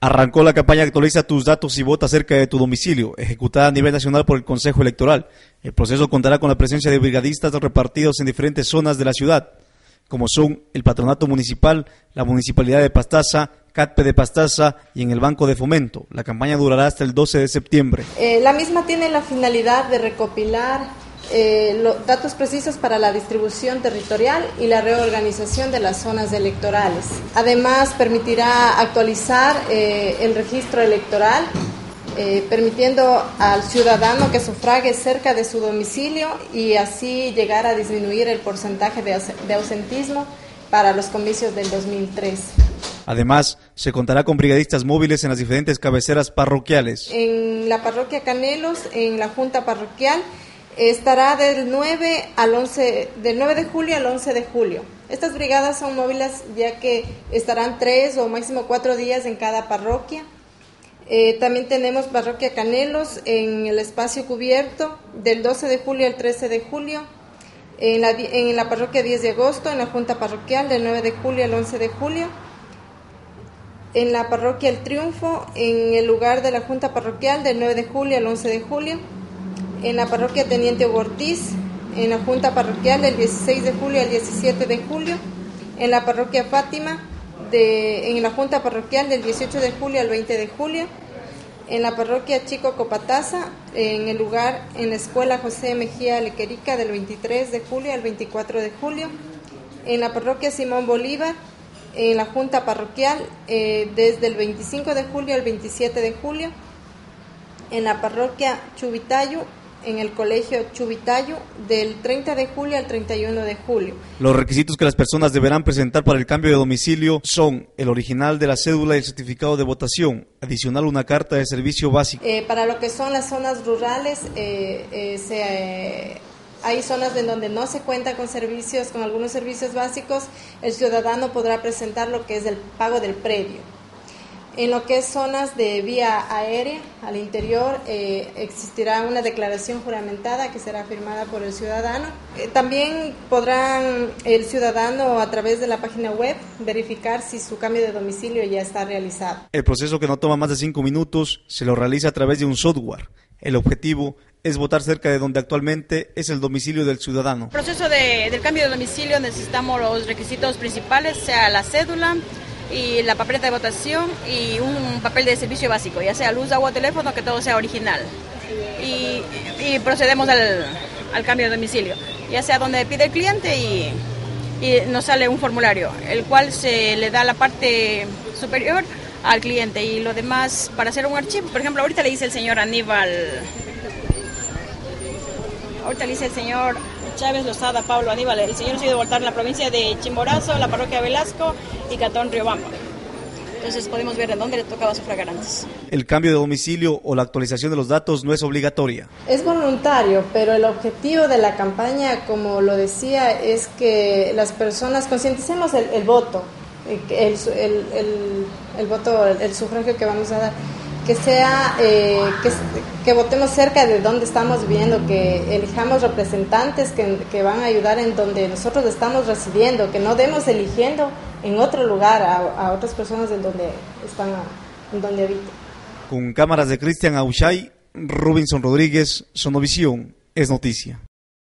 Arrancó la campaña Actualiza tus datos y vota cerca de tu domicilio, ejecutada a nivel nacional por el Consejo Electoral. El proceso contará con la presencia de brigadistas repartidos en diferentes zonas de la ciudad, como son el Patronato Municipal, la Municipalidad de Pastaza, CATPE de Pastaza y en el Banco de Fomento. La campaña durará hasta el 12 de septiembre. Eh, la misma tiene la finalidad de recopilar eh, los datos precisos para la distribución territorial y la reorganización de las zonas electorales. Además, permitirá actualizar eh, el registro electoral, eh, permitiendo al ciudadano que sufrague cerca de su domicilio y así llegar a disminuir el porcentaje de, de ausentismo para los comicios del 2003. Además, se contará con brigadistas móviles en las diferentes cabeceras parroquiales. En la parroquia Canelos, en la Junta Parroquial, estará del 9 al 11 del 9 de julio al 11 de julio. Estas brigadas son móviles ya que estarán tres o máximo cuatro días en cada parroquia. Eh, también tenemos parroquia Canelos en el espacio cubierto del 12 de julio al 13 de julio. En la, en la parroquia 10 de agosto, en la junta parroquial del 9 de julio al 11 de julio. En la parroquia El Triunfo, en el lugar de la junta parroquial del 9 de julio al 11 de julio en la parroquia Teniente Ortiz, en la Junta Parroquial del 16 de julio al 17 de julio, en la parroquia Fátima, de, en la Junta Parroquial del 18 de julio al 20 de julio, en la parroquia Chico Copataza, en el lugar, en la escuela José Mejía Lequerica del 23 de julio al 24 de julio, en la parroquia Simón Bolívar, en la Junta Parroquial eh, desde el 25 de julio al 27 de julio, en la parroquia Chubitayo en el colegio Chubitayo del 30 de julio al 31 de julio. Los requisitos que las personas deberán presentar para el cambio de domicilio son el original de la cédula y el certificado de votación, adicional una carta de servicio básico. Eh, para lo que son las zonas rurales, eh, eh, hay zonas en donde no se cuenta con servicios, con algunos servicios básicos, el ciudadano podrá presentar lo que es el pago del predio. En lo que es zonas de vía aérea, al interior, eh, existirá una declaración juramentada que será firmada por el ciudadano. Eh, también podrán el ciudadano a través de la página web verificar si su cambio de domicilio ya está realizado. El proceso que no toma más de cinco minutos se lo realiza a través de un software. El objetivo es votar cerca de donde actualmente es el domicilio del ciudadano. El proceso de, del cambio de domicilio necesitamos los requisitos principales, sea la cédula, y la papeleta de votación y un papel de servicio básico, ya sea luz, agua, teléfono, que todo sea original. Y, procedemos al, al, cambio de domicilio, ya sea donde pide el cliente y, y nos sale un formulario, el cual se le da la parte superior al cliente y lo demás para hacer un archivo. Por ejemplo, ahorita le dice el señor Aníbal, ahorita le dice el señor Chávez Lozada, Pablo Aníbal. El señor ha sido voltar en la provincia de Chimborazo, la parroquia Velasco y Catón Riobamba. Entonces podemos ver en dónde le tocaba sufragar antes. El cambio de domicilio o la actualización de los datos no es obligatoria. Es voluntario, pero el objetivo de la campaña, como lo decía, es que las personas concienticemos el, voto, el, el, el, voto, el sufragio que vamos a dar que sea eh, que, votemos cerca de donde estamos viviendo, que elijamos representantes que, van a ayudar en donde nosotros estamos residiendo, que no demos eligiendo en otro lugar a, otras personas en donde están, en donde habitan. Con cámaras de Cristian Auchay, Robinson Rodríguez, Sonovisión, es noticia.